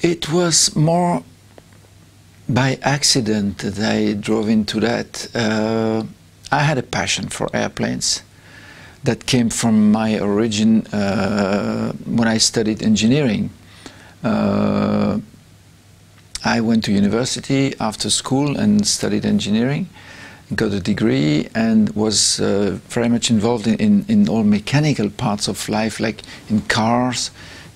it was more by accident that I drove into that. Uh, I had a passion for airplanes that came from my origin uh, when I studied engineering. Uh, I went to university after school and studied engineering, got a degree, and was uh, very much involved in, in, in, all mechanical parts of life, like in cars,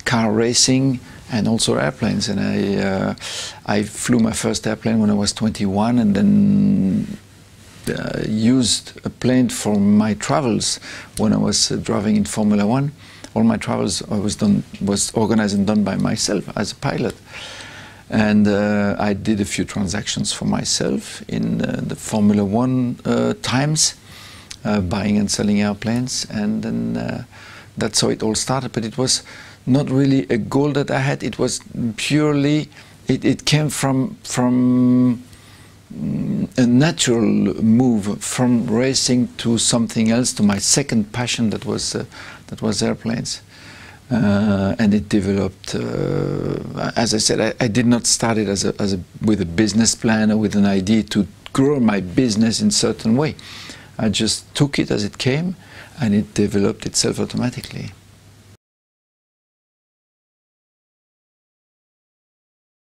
car racing, and also airplanes. And I, uh, I flew my first airplane when I was 21, and then uh, used a plane for my travels when I was uh, driving in Formula One. All my travels I was done was organized and done by myself as a pilot. And uh, I did a few transactions for myself in uh, the Formula One uh, times, buying and selling airplanes, and then that's how it all started. But it was not really a goal that I had. It was purely it, it came from from a natural move from racing to something else, to my second passion that was uh, that was airplanes, uh, and it developed. Uh, as I said, I, I, did not start it as a, as a, with a business plan or with an idea to grow my business in certain way. I just took it as it came, and it developed itself automatically.